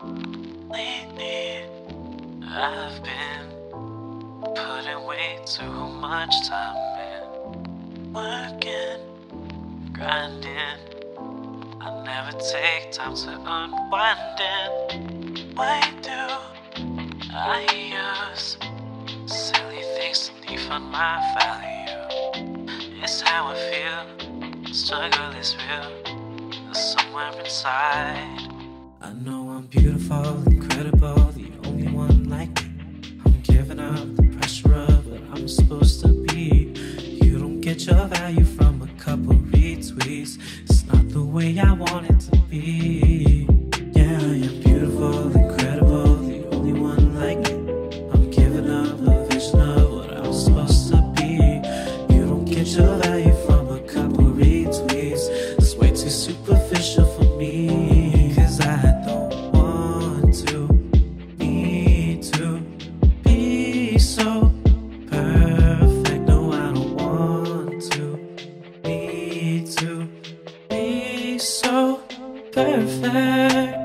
Lately, I've been putting way too much time in. Working, grinding. I never take time to unwind and why do I use silly things to define my value? It's how I feel. Struggle is real. Somewhere inside. I know I'm beautiful, incredible, the only one like me. I'm giving up the pressure of what I'm supposed to be. You don't get your value from a couple retweets. It's not the way I want it to be. Yeah, you're beautiful, incredible, the only one like me. I'm giving up a vision of what I'm supposed to be. You don't get your so perfect.